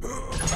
Hmm.